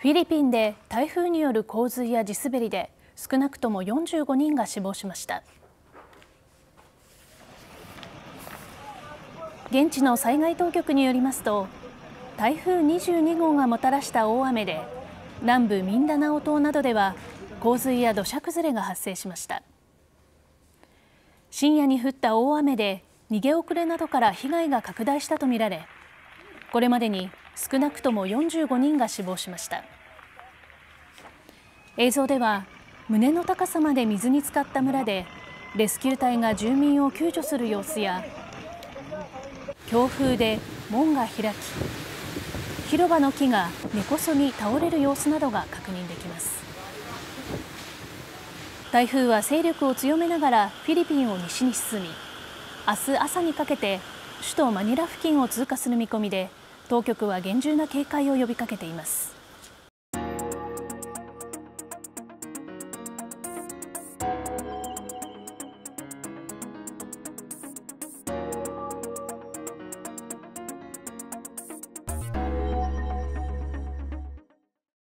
フィリピンで台風による洪水や地滑りで少なくとも45人が死亡しました。現地の災害当局によりますと台風22号がもたらした大雨で南部ミンダナオ島などでは洪水や土砂崩れが発生しました。深夜に降った大雨で逃げ遅れなどから被害が拡大したとみられこれまでに少なくとも45人が死亡しました。映像では胸の高さまで水に浸かった村でレスキュー隊が住民を救助する様子や強風で門が開き広場の木が根こそぎ倒れる様子などが確認できます。台風は勢力を強めながらフィリピンを西に進み明日朝にかけて首都マニラ付近を通過する見込みで当局は厳重な警戒を呼びかけています。